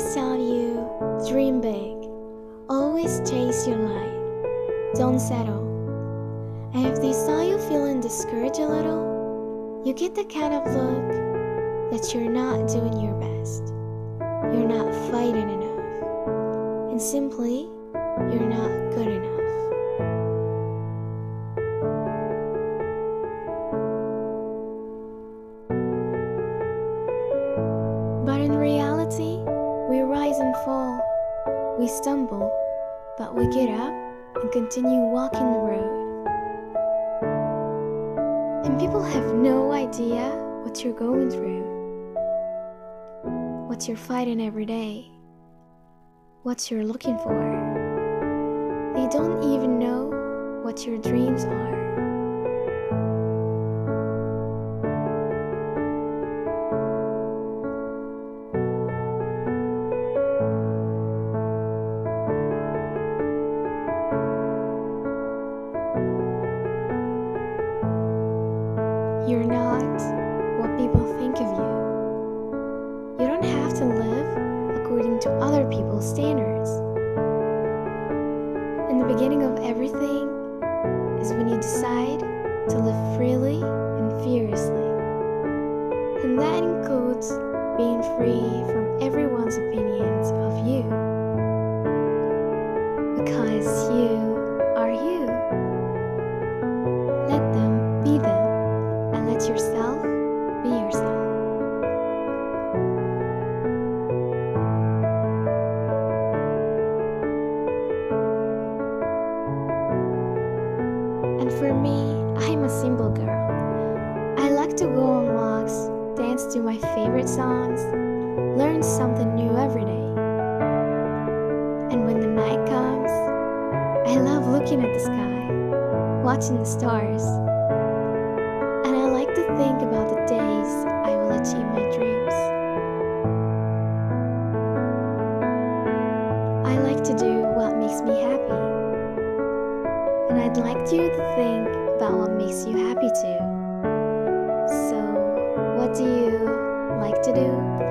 always tell you dream big, always chase your light, don't settle. And if they saw you feeling discouraged a little, you get the kind of look that you're not doing your best, you're not fighting enough, and simply, you're not good enough. Fall. We stumble, but we get up and continue walking the road. And people have no idea what you're going through, what you're fighting every day, what you're looking for. They don't even know what your dreams are. You're not what people think of you. You don't have to live according to other people's standards. And the beginning of everything is when you decide to live freely and fearlessly. And that includes being free from everyone's And for me, I'm a simple girl. I like to go on walks, dance to my favorite songs, learn something new every day. And when the night comes, I love looking at the sky, watching the stars. And I like to think about the days I will achieve my dreams. I like to do what makes me happy. I'd like you to think about what makes you happy too. So, what do you like to do?